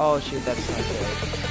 Oh shoot, that's not good.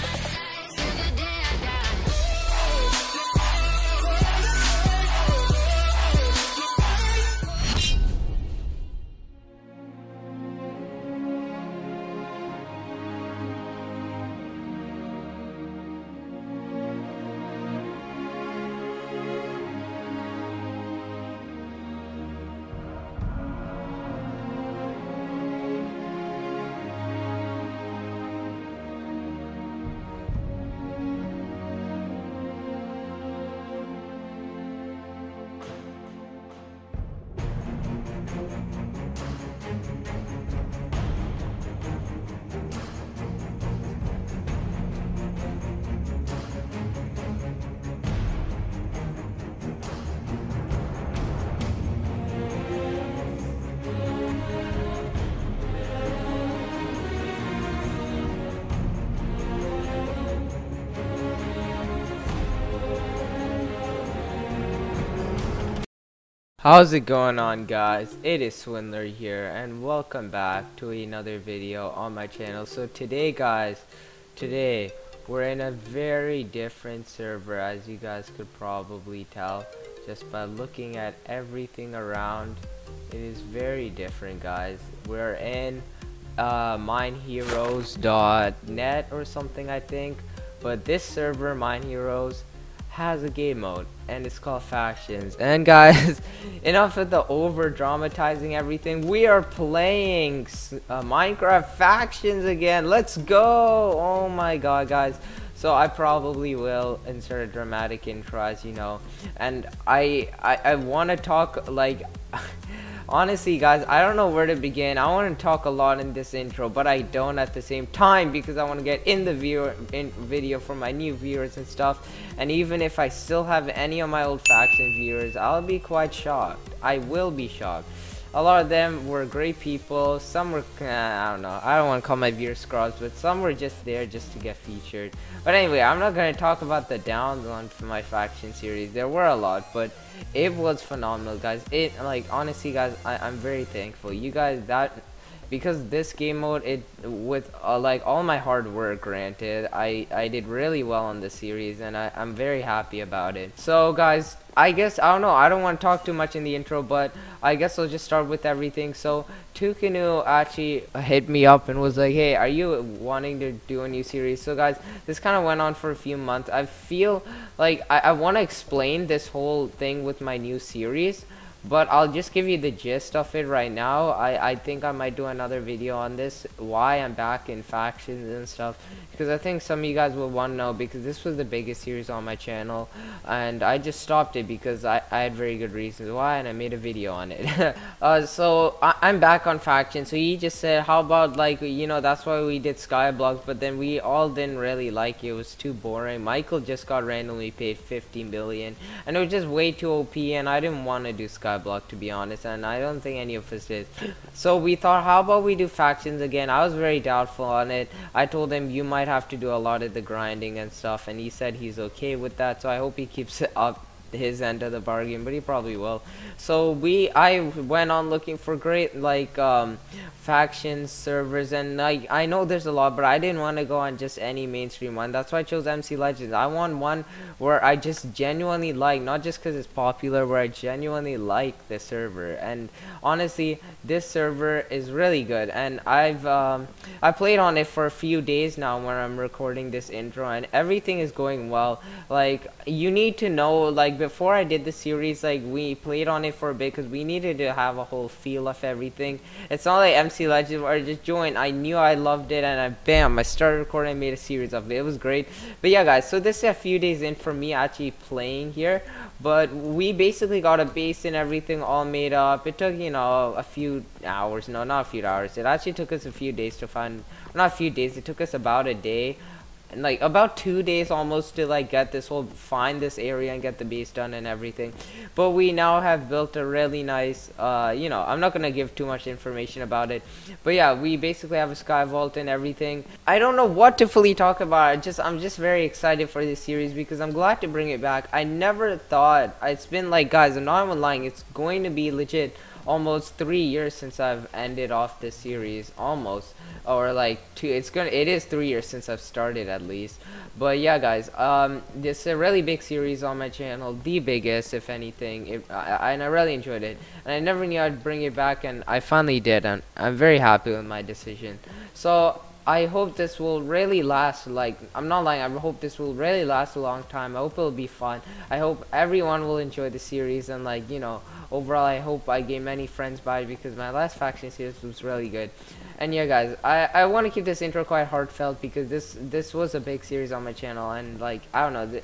How's it going on guys? It is Swindlr here and welcome back to another video on my channel. So today guys, today we're in a very different server as you guys could probably tell just by looking at everything around. It is very different guys. We're in uh, mineheroes.net or something I think. But this server, Mine Heroes, has a game mode and it's called factions. And guys enough of the over dramatizing everything. We are playing uh, minecraft factions again. Let's go! Oh my god guys. So I probably will insert a dramatic intro as you know. And I I, I want to talk like honestly guys i don't know where to begin. I want to talk a lot in this intro but i don't at the same time because i want to get in the viewer in video for my new viewers and stuff. And even if i still have any of my old faction viewers i'll be quite shocked. I will be shocked a lot of them were great people. Some were uh, i don't know i don't want to call my viewers scrubs but some were just there just to get featured. But anyway i'm not going to talk about the downs on my faction series. There were a lot but it was phenomenal guys. It like honestly guys I, i'm very thankful. You guys that because this game mode it with uh, like all my hard work granted I I did really well on the series and I, I'm very happy about it. So guys I guess I don't know I don't want to talk too much in the intro but I guess I'll just start with everything. So Tukanu actually hit me up and was like hey are you wanting to do a new series? So guys this kind of went on for a few months. I feel like I, I want to explain this whole thing with my new series but I'll just give you the gist of it right now. I, I think I might do another video on this, why I'm back in factions and stuff, because I think some of you guys will want to know, because this was the biggest series on my channel, and I just stopped it because I, I had very good reasons why, and I made a video on it. uh, so I, I'm back on factions, so he just said, how about, like, you know, that's why we did Skyblock, but then we all didn't really like it, it was too boring. Michael just got randomly paid 50 million, and it was just way too OP, and I didn't want to do Skyblock block to be honest and I don't think any of us did. So we thought how about we do factions again? I was very doubtful on it. I told him you might have to do a lot of the grinding and stuff and he said he's okay with that so I hope he keeps it up his end of the bargain but he probably will. So we I went on looking for great like um factions servers and like I know there's a lot but I didn't want to go on just any mainstream one. That's why I chose MC Legends. I want one where I just genuinely like not just because it's popular where I genuinely like the server. And honestly this server is really good and I've um, I played on it for a few days now when I'm recording this intro and everything is going well. Like you need to know like before I did the series like we played on it for a bit because we needed to have a whole feel of everything it's not like MC Legend where I just joined. I knew I loved it and I bam, I started recording and made a series of it. It was great. But yeah guys, so this is a few days in for me actually playing here. But we basically got a base and everything all made up. It took, you know, a few hours. No, not a few hours. It actually took us a few days to find, not a few days, it took us about a day like about two days almost to like get this whole find this area and get the base done and everything. But we now have built a really nice uh you know i'm not gonna give too much information about it. But yeah we basically have a sky vault and everything. I don't know what to fully talk about. I just i'm just very excited for this series because i'm glad to bring it back. I never thought it's been like guys i'm not even lying it's going to be legit almost three years since I've ended off this series, almost, or like two. It's gonna, it is three years since I've started at least. But yeah, guys, um, this is a really big series on my channel, the biggest, if anything. It, I, and I really enjoyed it, and I never knew I'd bring it back, and I finally did, and I'm very happy with my decision. So I hope this will really last like I'm not lying I hope this will really last a long time I hope it'll be fun I hope everyone will enjoy the series and like you know overall I hope I gain many friends by because my last faction series was really good. And yeah guys I, I want to keep this intro quite heartfelt because this this was a big series on my channel and like I don't know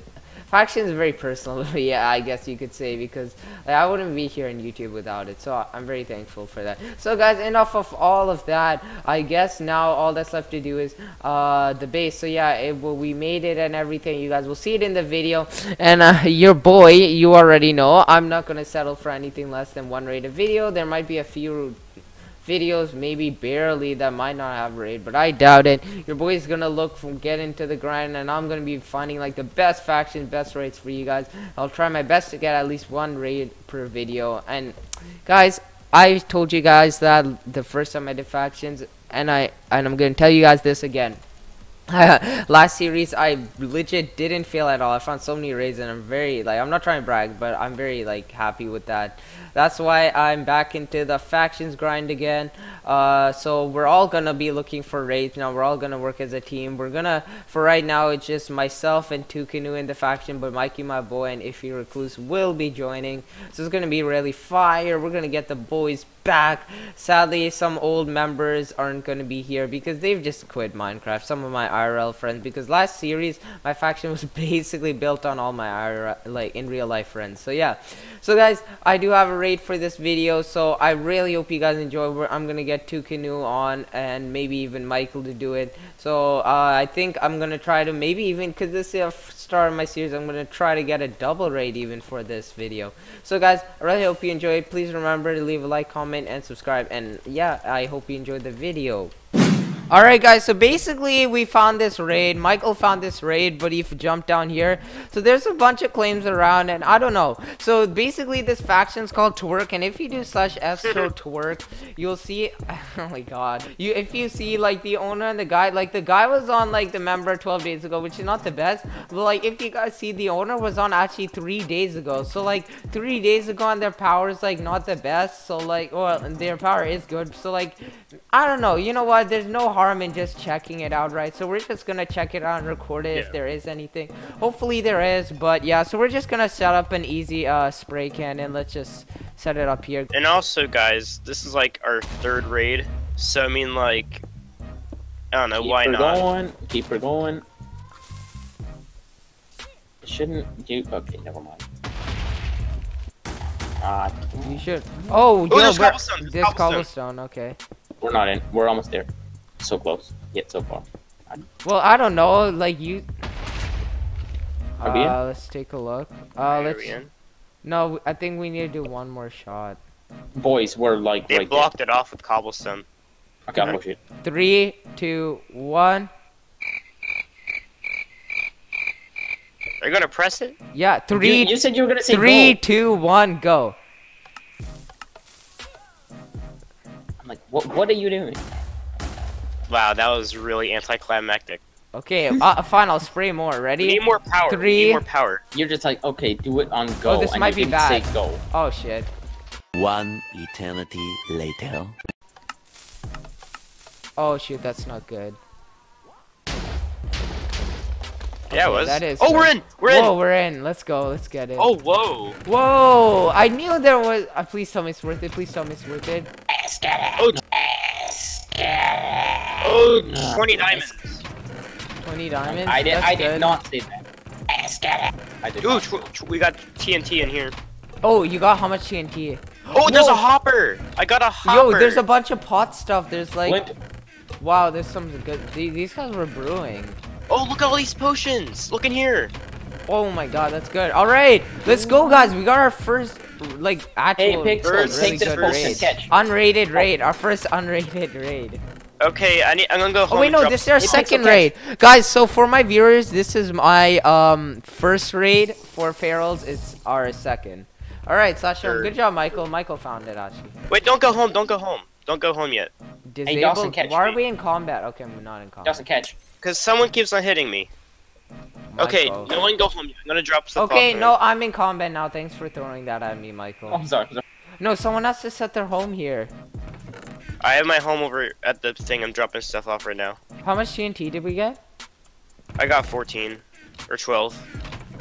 faction is very personal yeah I guess you could say because like, I wouldn't be here on YouTube without it so I'm very thankful for that. So guys enough of all of that. I guess now all that's left to do is uh, the base. So yeah it, well, we made it and everything. You guys will see it in the video. And uh, your boy you already know I'm not gonna settle for anything less than one rated video. There might be a few videos, maybe barely, that might not have raid, but I doubt it. Your boy's is gonna look from get into the grind, and I'm gonna be finding like the best faction, best raids for you guys. I'll try my best to get at least one raid per video. And guys, I told you guys that the first time I did factions, and I and I'm gonna tell you guys this again. last series I legit didn't fail at all. I found so many raids and I'm very like I'm not trying to brag, but I'm very like happy with that. That's why I'm back into the factions grind again. Uh, so we're all gonna be looking for raids now. We're all gonna work as a team. We're gonna for right now it's just myself and Tukanu in the faction, but Mikey, my boy, and Iffy Recluse will be joining. So it's gonna be really fire. We're gonna get the boys back. Sadly, some old members aren't going to be here because they've just quit Minecraft. Some of my IRL friends because last series my faction was basically built on all my IRL, like in real life friends. So yeah. So guys, I do have a raid for this video. So I really hope you guys enjoy. I'm going to get Tukanu on and maybe even Michael to do it. So uh, I think I'm going to try to maybe even because this is a start of my series, I'm going to try to get a double raid even for this video. So guys, I really hope you enjoyed. Please remember to leave a like, comment, and subscribe. And yeah, I hope you enjoyed the video. Alright guys, so basically we found this raid. Michael found this raid, but he jumped down here. So there's a bunch of claims around and I don't know. So basically this faction is called Twerk and if you do slash F show Twerk, you'll see oh my god. You if you see like the owner and the guy, like the guy was on like the member 12 days ago, which is not the best. But like if you guys see the owner was on actually three days ago. So like three days ago and their power is like not the best. So like well their power is good. So like I don't know. You know what? There's no harm in just checking it out, right? So we're just gonna check it out and record it yeah. if there is anything. Hopefully there is, but yeah. So we're just gonna set up an easy uh, spray can and let's just set it up here. And also, guys, this is like our third raid. So I mean, like, I don't know keep why her not. Going, keep her going. Shouldn't you? Okay, never mind. Ah, you should. Oh, oh yo, cobblestone. This cobblestone. cobblestone. Okay. We're not in. We're almost there. So close. Yet so far. Well, I don't know. Like you. Are we uh, let's take a look. Uh, let's. No, I think we need to do one more shot. Boys, we're like. They right blocked there. it off with cobblestone. Okay, I'll push it. Three, two, one. Are you gonna press it? Yeah, three. You, you said you were gonna say three, go. two, one, go. I'm like, what? What are you doing? Wow, that was really anticlimactic. Okay, uh, fine. I'll spray more. Ready? We need more power. Three. We need more power. You're just like, okay, do it on go. Oh, this might be bad. Say go. Oh shit. One eternity later. Oh shoot, that's not good. Yeah, it was. That is. Oh, we're in. We're in. Whoa, we're in. Let's go. Let's get it. Oh, whoa. Whoa! I knew there was. Uh, please tell me it's worth it. Please tell me it's worth it. Let's get it. Oh, Oh, 20 diamonds. 20 diamonds? I did, That's I good. did not say that. Let's get it. I did Ooh, we got TNT in here. Oh, you got how much TNT? Oh, there's a hopper. I got a hopper. Yo, there's a bunch of pot stuff. There's like, Flint. wow, there's some good. These guys were brewing. Oh, look at all these potions. Look in here. Oh my god, that's good. All right, let's go, guys. We got our first like actual hey, Pixel, really take this raid. Catch. Unrated raid. Our first unrated raid. Okay, I need, I'm gonna go home. Oh wait, no, this is our second raid, guys. So for my viewers, this is my um first raid for Ferals. It's our second. All right, Sasha. Sure. Good job, Michael. Michael found it actually. Wait, don't go home. Don't go home. Don't go home yet. Disabled. Dawson, catch Why are we in combat? Okay, we're not in combat. Justin, catch. Cause someone keeps on hitting me. Okay, no one go home. I'm gonna drop stuff Okay, off no, I'm in combat now. Thanks for throwing that at me, Oh, Michael. I'm sorry. I'm sorry. No, someone has to set their home here. I have my home over at the thing. I'm dropping stuff off right now. How much TNT did we get? I got 14 or 12.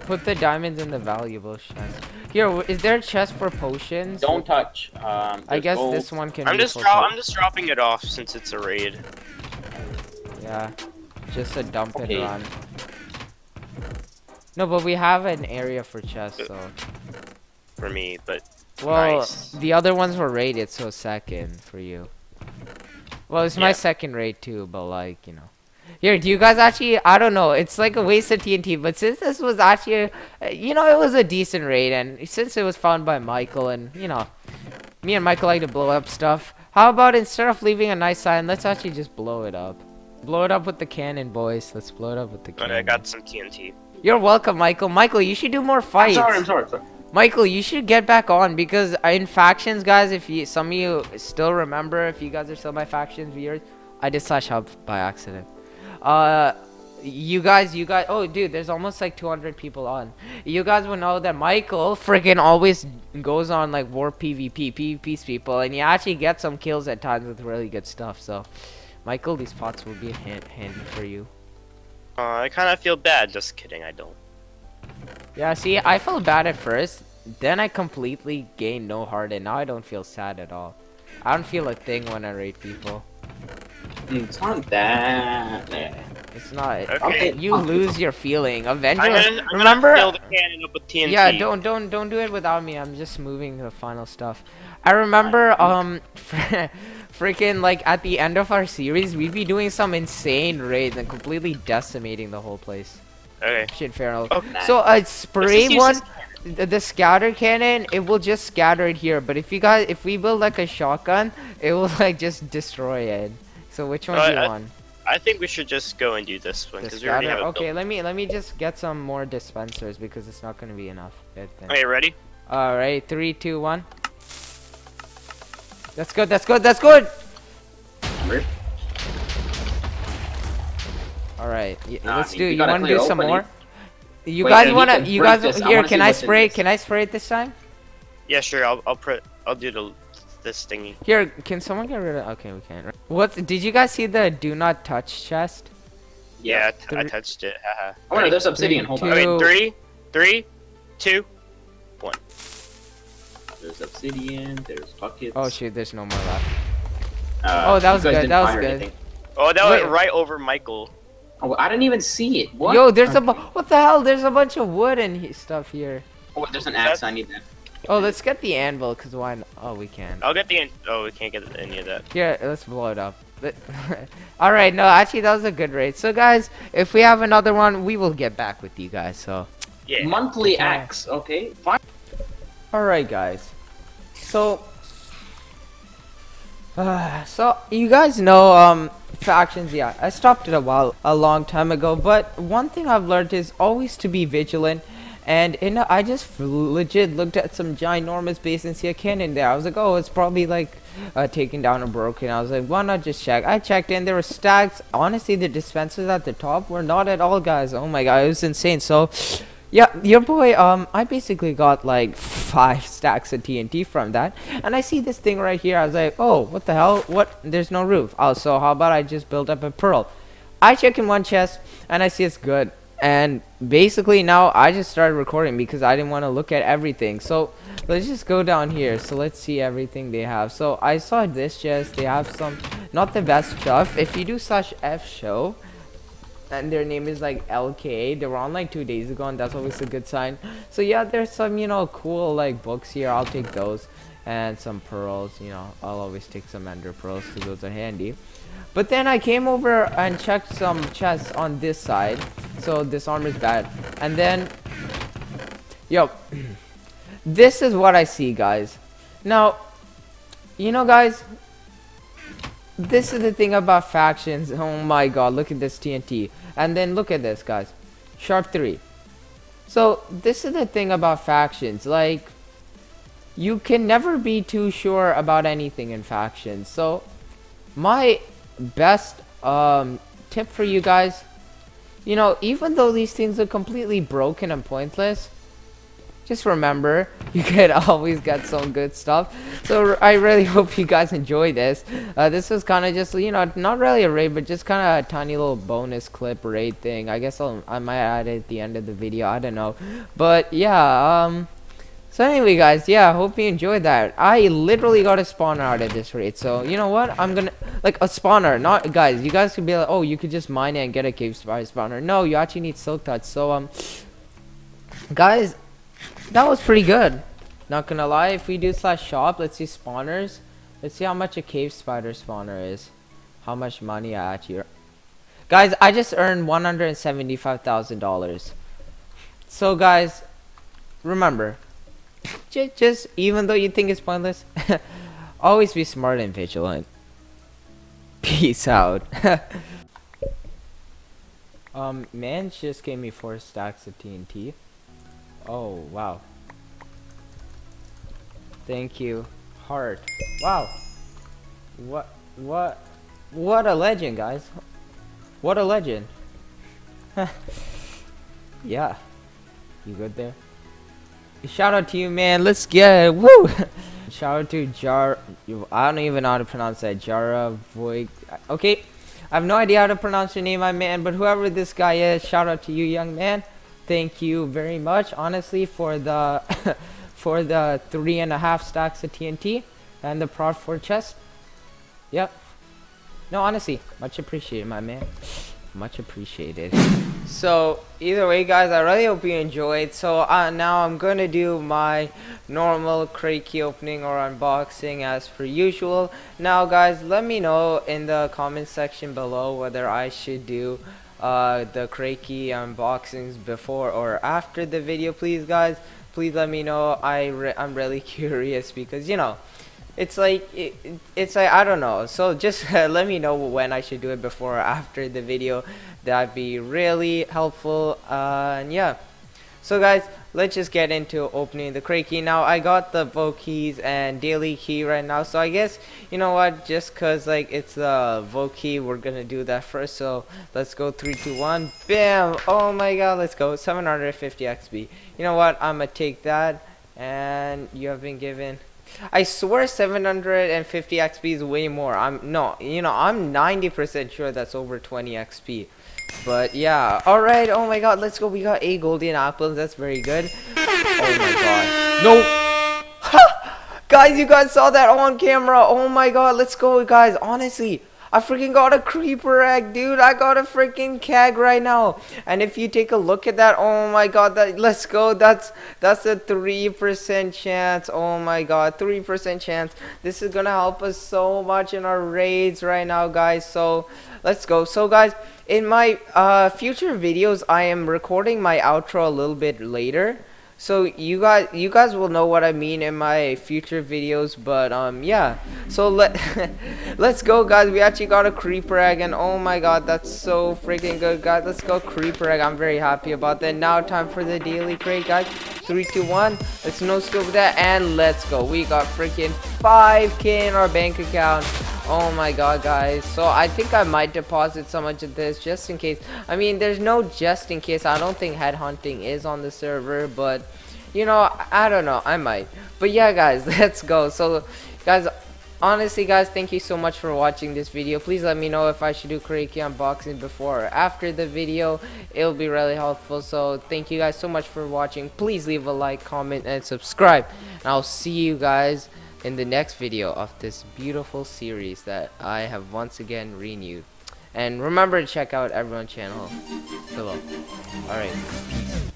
Put the diamonds in the valuable chest. Here, w- is there a chest for potions? Don't touch. Um, I guess gold. this one can. I'm be just for dro- po- I'm just dropping it off since it's a raid. Yeah, just a dump and run. No, but we have an area for chests, so. for me, but Well, Nice. the other ones were rated, so second for you. Well, it's my second rate too, but like, you know. Here, do you guys actually, I don't know, it's like a waste of TNT, but since this was actually, uh, you know, it was a decent raid, and since it was found by Michael, and, you know, me and Michael like to blow up stuff, how about instead of leaving a nice sign, let's actually just blow it up. Blow it up with the cannon, boys. Let's blow it up with the but cannon. I got some TNT. You're welcome, Michael. Michael, you should do more I'm fights. sorry. I'm sorry. I'm sorry. Michael, you should get back on because in factions, guys, if you some of you still remember, if you guys are still my factions viewers, I did slash hub by accident. Uh, you guys, you guys, oh dude, there's almost like 200 people on. You guys will know that Michael freaking always goes on like war PvP, PvP's people, and he actually gets some kills at times with really good stuff. So, Michael, these pots will be hand handy for you. Uh, I kind of feel bad. Just kidding. I don't. Yeah, see, I felt bad at first. Then I completely gained no heart, and now I don't feel sad at all. I don't feel a thing when I raid people. Mm, It's not that. It's not. Okay. You lose your feeling. Avenger. I'm gonna, I'm remember? gonna the cannon up with TNT. yeah, don't don't don't do it without me. I'm just moving the final stuff. I remember um, freaking like at the end of our series, we'd be doing some insane raids and completely decimating the whole place. Okay. Shit, fair enough. Oh, So a spray one, the, the scatter cannon, it will just scatter it here. But if you guys, if we build like a shotgun, it will like just destroy it. So which one Uh, do you I- want? I think we should just go and do this one The because we already scatter. have Okay, built. let me let me just get some more dispensers because it's not gonna be enough. Good thing. Okay, ready? All right, three, two, one. That's good. That's good. That's good. Rip. All right, y- Nah, let's I do. mean, we You gotta want to do some opening. more? You Wait, guys wanna? You guys this. Here? wanna Can I spray? Can I spray it this time? Yeah, sure. I'll I'll put I'll do the this thingy. Here, can someone get rid of? Okay, we can. What? Did you guys see the do not touch chest? Yeah, t- I Three- touched it. Haha. Oh, no, there's obsidian. Hold on. two- Okay, three, three, two. There's obsidian. There's buckets. Oh shoot, there's no more left. Uh, Oh, that was good, that was good. anything. Oh, that Wait. went right over Michael. Oh, I didn't even see it. What? Yo, there's a Okay. bu- what the hell? There's a bunch of wood and he- stuff here. Oh, there's an axe. I need that. Oh, let's get the anvil, cause why? Not? Oh, we can. I'll get the. Oh, we can't get any of that. Here, let's blow it up. Let- All right, no, actually that was a good raid. So guys, if we have another one, we will get back with you guys. So. Yeah. Monthly Okay. axe. Okay. Fine. All right, guys. So. Uh, so you guys know um factions yeah i stopped it a while a long time ago but one thing i've learned is always to be vigilant and in a, i just legit looked at some ginormous base and see a cannon there. I was like oh it's probably like uh, taken down or broken. I was like why not just check? I checked and there were stacks. Honestly the dispensers at the top were not at all guys. Oh my god it was insane. So yeah, your boy, um, I basically got like five stacks of TNT from that. And I see this thing right here. I was like, oh, what the hell? What? There's no roof. Oh, so how about I just build up a pearl? I check in one chest and I see it's good. And basically now I just started recording because I didn't want to look at everything. So let's just go down here. So let's see everything they have. So I saw this chest. They have some, not the best stuff. If you do slash F show, and their name is like LKA. They were on like two days ago, and that's always a good sign. So yeah, there's some you know cool like books here. I'll take those, and some pearls. You know, I'll always take some ender pearls because those are handy. But then I came over and checked some chests on this side. So this armor is bad, and then, yo, this is what I see, guys. Now, you know, guys, this is the thing about factions. Oh my god, look at this TNT. And then look at this, guys. Sharp 3. So, this is the thing about factions. Like, you can never be too sure about anything in factions. So, my best um, tip for you guys, you know, even though these things are completely broken and pointless, just remember you can always get some good stuff. So i really hope you guys enjoy this. Uh, this was kind of just you know not really a raid but just kind of a tiny little bonus clip raid thing. I guess I'll, i might add it at the end of the video i don't know. But yeah um so anyway guys yeah hope you enjoyed that. I literally got a spawner out of this raid so you know what? I'm gonna like a spawner not guys you guys could be like oh you could just mine it and get a cave spawner. No you actually need silk touch so um guys that was pretty good. Not gonna lie, if we do slash shop, let's see spawners. Let's see how much a cave spider spawner is. How much money I actually Guys, I just earned $175,000. So guys, remember, just, just even though you think it's pointless, always be smart and vigilant. Peace out. um, man just gave me four stacks of TNT. Oh, wow. Thank you. Heart. Wow. What, what, what a legend, guys. What a legend. yeah. You good there? Shout out to you, man. Let's get it. Woo! Shout out to Jar. I don't even know how to pronounce that. Jara Voig. Okay. I have no idea how to pronounce your name, my man. But whoever this guy is, shout out to you, young man thank you very much honestly for the for the three and a half stacks of TNT and the prod for chest. Yep. No honestly much appreciated my man. Much appreciated. So either way guys i really hope you enjoyed. So uh, now i'm gonna do my normal crate key opening or unboxing as per usual. Now guys let me know in the comment section below whether i should do uh, the crate unboxings before or after the video please guys. Please let me know. I re I'm really curious because you know it's like it, it's like I don't know. So just let me know when I should do it before or after the video. That'd be really helpful. Uh, and yeah. So guys let's just get into opening the crate key. Now I got the vote keys and daily key right now so I guess you know what just cause like it's the vote key we're gonna do that first so let's go three two one bam! Oh my god let's go. 750 XP you know what I'm gonna take that and you have been given I swear 750 XP is way more I'm no you know I'm 90% sure that's over 20 XP but yeah, alright, oh my god, let's go. We got a golden apple, that's very good. Oh my god. No! guys, you guys saw that on camera. Oh my god, let's go, guys. Honestly, I freaking got a creeper egg, dude. I got a freaking keg right now. And if you take a look at that, oh my god, that let's go. That's that's a 3% chance. Oh my god, 3% chance. This is gonna help us so much in our raids right now, guys. So let's go. So guys, in my uh, future videos, I am recording my outro a little bit later. So you guys, you guys will know what I mean in my future videos. But um, yeah. So let let's go, guys. We actually got a creeper egg, and oh my god, that's so freaking good, guys. Let's go creeper egg. I'm very happy about that. Now time for the daily crate, guys. Three, two, one. Let's no scope that, and let's go. We got freaking 5k in our bank account. Oh my god, guys. So I think I might deposit so much of this just in case. I mean, there's no just in case. I don't think headhunting is on the server, but you know, I don't know. I might. But yeah, guys, let's go. So, guys, honestly, guys, thank you so much for watching this video. Please let me know if I should do Crate unboxing before or after the video. It'll be really helpful. So, thank you guys so much for watching. Please leave a like, comment, and subscribe. And I'll see you guys in the next video of this beautiful series that I have once again renewed. And remember to check out everyone's channel below. Alright, peace.